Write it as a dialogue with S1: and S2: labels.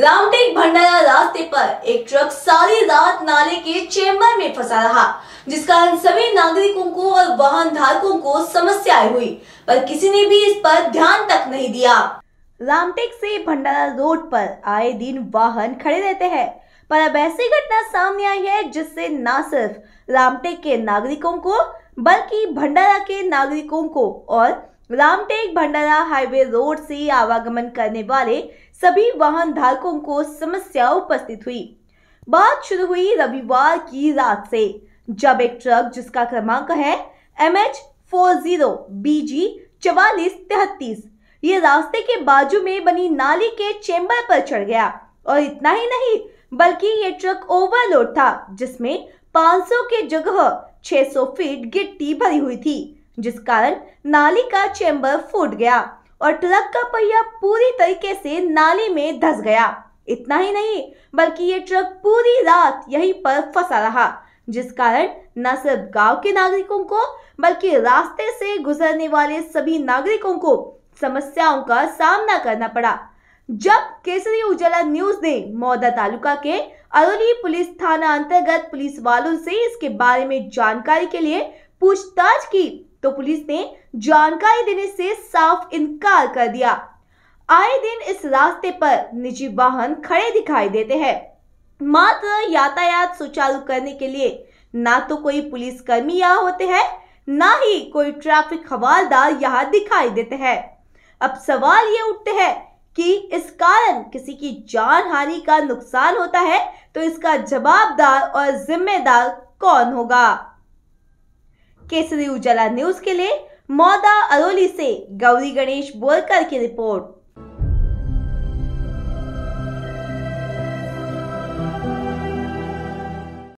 S1: रामटेक भंडारा रास्ते पर एक ट्रक सारी रात नाले के चेम्बर में फंसा रहा, जिस कारण सभी नागरिकों को और वाहन धारकों को समस्याएँ हुई, पर किसी ने भी इस पर ध्यान तक नहीं दिया। रामटेक से भंडारा रोड पर आए दिन वाहन खड़े रहते हैं, पर अब ऐसी घटना सामने आई है जिससे न सिर्फ़ रामटेक के नागरिकों को, बल्कि भंडारा के नागरिकों को और रामटेक भंडारा हाईवे रोड से आवागमन करने वाले सभी वाहन धारकों को समस्या उपस्थित हुई। बात शुरू हुई रविवार की रात से, जब एक ट्रक, जिसका क्रमांक है M H four zero B G चवालीस तैतीस, ये रास्ते के बाजू में बनी नाली के चेम्बर पर चढ़ गया। और इतना ही नहीं, बल्कि ये ट्रक ओवरलोड था, जिसमें 500 के जगह 600 फीट गिट्टी भरी हुई थी। जिस कारण नाली का चेम्बर फूट गया और ट्रक का पहिया पूरी तरीके से नाली में धस गया। इतना ही नहीं, बल्कि ये ट्रक पूरी रात यहीं पर फंसा रहा, जिस कारण न सिर्फ़ गाँव के नागरिकों को, बल्कि रास्ते से गुजरने वाले सभी नागरिकों को समस्याओं का सामना करना पड़ा। जब केसरी उजाला न्यूज़ ने मौदा तालुका के अरोली पुलिस थाना अंतर्गत पुलिस वालों से इसके बारे में जानकारी के लिए पूछताछ की तो पुलिस ने जानकारी देने से साफ़ इनकार कर दिया। आए दिन इस रास्ते पर निजी वाहन खड़े दिखाई देते हैं। मात्र यातायात सुचारू करने के लिए ना तो कोई पुलिस कर्मी यहाँ होते हैं, ना ही कोई ट्रैफ़िक हवालदार यहाँ दिखाई देते हैं। अब सवाल ये उठते हैं कि इस कारण किसी की जान हानि का नुकसान होता है तो इसका जवाबदार और जिम्मेदार कौन होगा? केसरी उजाला न्यूज़ के लिए मौदा अरोली से गौरी गणेश बोरकर की रिपोर्ट।